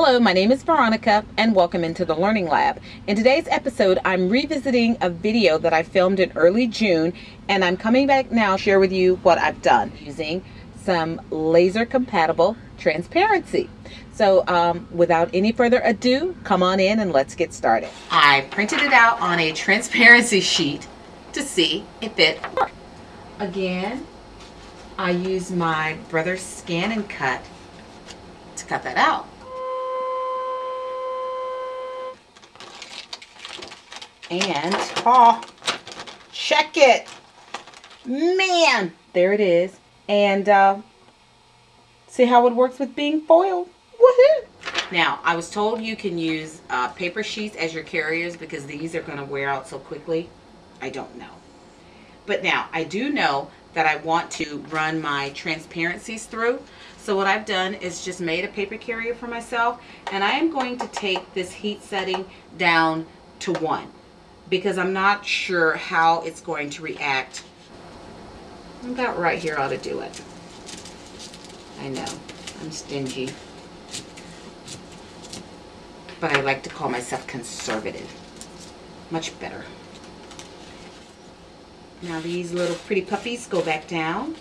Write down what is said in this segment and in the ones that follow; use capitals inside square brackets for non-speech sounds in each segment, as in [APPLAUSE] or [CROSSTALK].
Hello, my name is Veronica and welcome into the Learning Lab. In today's episode, I'm revisiting a video that I filmed in early June and I'm coming back now to share with you what I've done using some laser compatible transparency. So um, without any further ado, come on in and let's get started. I printed it out on a transparency sheet to see if it worked. Again, I use my brother's ScanNCut to cut that out. And, oh, check it. Man, there it is. And uh, see how it works with being foiled. Woohoo! Now, I was told you can use uh, paper sheets as your carriers because these are going to wear out so quickly. I don't know. But now, I do know that I want to run my transparencies through. So what I've done is just made a paper carrier for myself. And I am going to take this heat setting down to one because I'm not sure how it's going to react. About right here ought to do it. I know, I'm stingy. But I like to call myself conservative. Much better. Now these little pretty puppies go back down.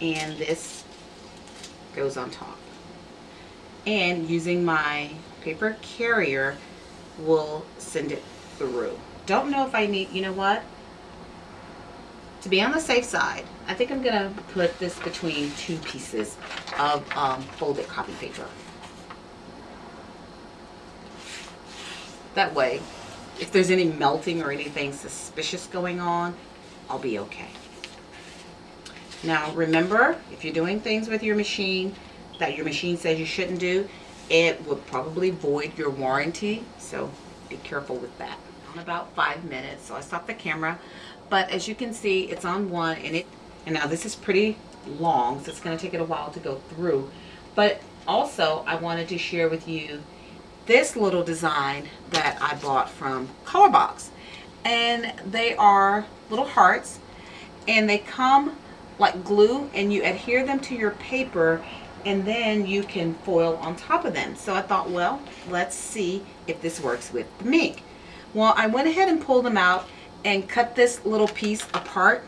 And this goes on top. And using my paper carrier, will send it through. Don't know if I need, you know what? To be on the safe side, I think I'm to put this between two pieces of um, folded copy paper. That way, if there's any melting or anything suspicious going on, I'll be okay. Now remember, if you're doing things with your machine that your machine says you shouldn't do, it would probably void your warranty. So be careful with that. On about five minutes, so I stopped the camera. But as you can see, it's on one and it, and now this is pretty long, so it's gonna take it a while to go through. But also I wanted to share with you this little design that I bought from Colorbox. And they are little hearts and they come like glue and you adhere them to your paper and then you can foil on top of them. So I thought, well, let's see if this works with the Minc. Well, I went ahead and pulled them out and cut this little piece apart.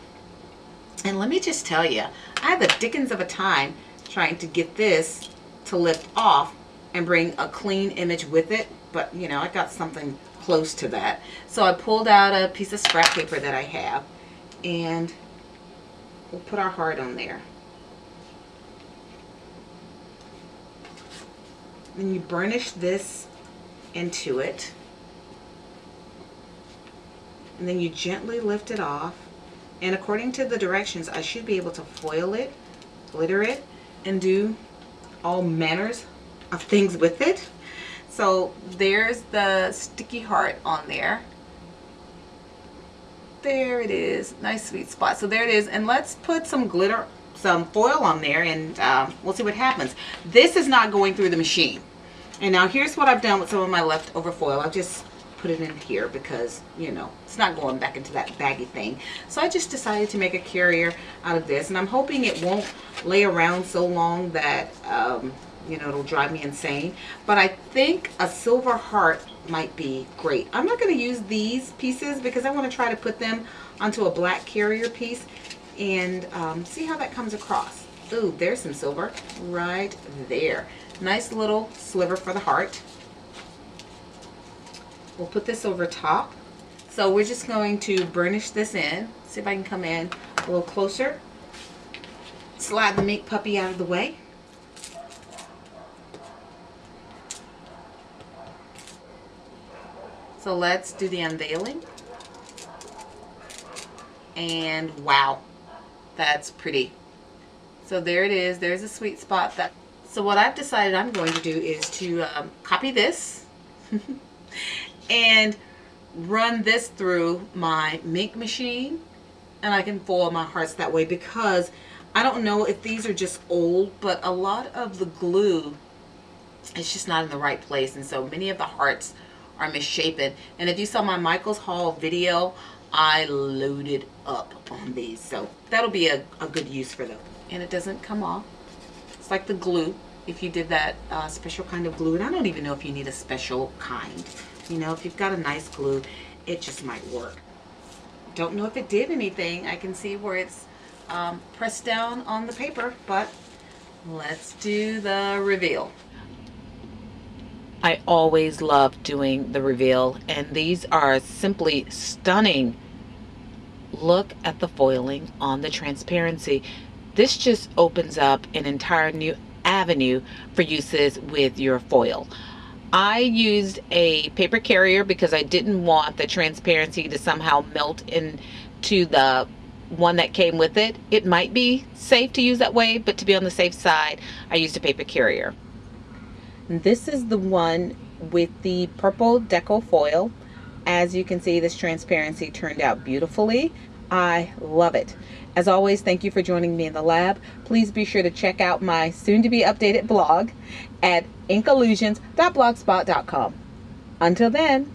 And let me just tell you, I had the dickens of a time trying to get this to lift off and bring a clean image with it. But, you know, I got something close to that. So I pulled out a piece of scrap paper that I have and we'll put our heart on there. Then you burnish this into it. And then you gently lift it off. And according to the directions, I should be able to foil it, glitter it, and do all manners of things with it. So there's the sticky heart on there. There it is. Nice sweet spot. So there it is. And let's put some glitter some foil on there and um, we'll see what happens. This is not going through the machine. And now here's what I've done with some of my leftover foil. I'll just put it in here because, you know, it's not going back into that baggy thing. So I just decided to make a carrier out of this. And I'm hoping it won't lay around so long that, um, you know, it'll drive me insane. But I think a silver heart might be great. I'm not going to use these pieces because I want to try to put them onto a black carrier piece and um, see how that comes across. Ooh, there's some silver right there. Nice little sliver for the heart. We'll put this over top. So we're just going to burnish this in. See if I can come in a little closer. Slide the Minc puppy out of the way. So let's do the unveiling. And wow, that's pretty. So there it is. There's a sweet spot. That So what I've decided I'm going to do is to um, copy this [LAUGHS] and run this through my Minc machine and I can foil my hearts that way because I don't know if these are just old but a lot of the glue is just not in the right place and so many of the hearts are misshapen and if you saw my Michael's haul video I loaded up on these so that'll be a, a good use for them and it doesn't come off. It's like the glue if you did that uh, special kind of glue. And I don't even know if you need a special kind. You know, if you've got a nice glue, it just might work. Don't know if it did anything. I can see where it's um, pressed down on the paper, but let's do the reveal. I always love doing the reveal and these are simply stunning. Look at the foiling on the transparency. This just opens up an entire new avenue for uses with your foil. I used a paper carrier because I didn't want the transparency to somehow melt into the one that came with it. It might be safe to use that way, but to be on the safe side, I used a paper carrier. This is the one with the purple deco foil. As you can see, this transparency turned out beautifully. I love it. As always, thank you for joining me in the lab. Please be sure to check out my soon to be updated blog at inkallusions.blogspot.com. Until then,